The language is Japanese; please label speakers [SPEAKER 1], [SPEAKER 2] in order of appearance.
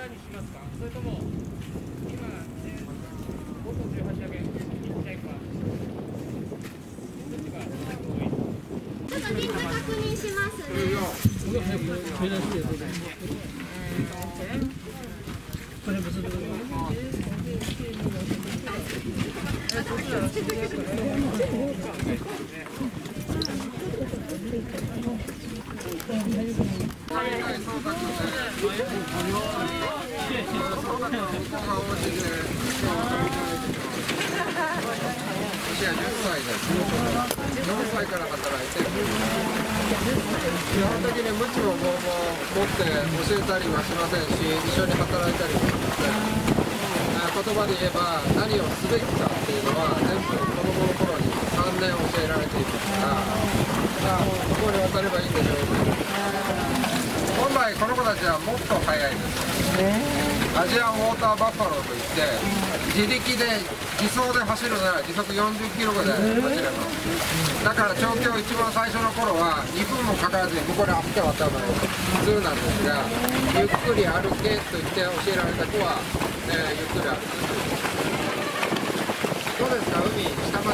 [SPEAKER 1] らにしますか？それとも今、えー、5個1800円いっちゃいかどっちが多い
[SPEAKER 2] ちょっと人数確認しますね。
[SPEAKER 3] 私は10歳です。4歳から働いて、基本的に無知も棒も持って教えたりはしませんし、一緒に働いたりもしません。あ言葉で言えば何をすべきかっていうのは全部子供の頃に3年教えられていますから、あ、ここに渡ればいいんでしょうけど、本来この子たちはもっと速いです。アジアンウォーターバッファローといって自力で自走で走るなら時速40キロぐらい走れます。だから調教一番最初の頃は2分もかからずにここであって渡るのが普通なんですがゆっくり歩けと言って教えられた子は、ね、ゆっくり歩くどうですか？海下まで見えますか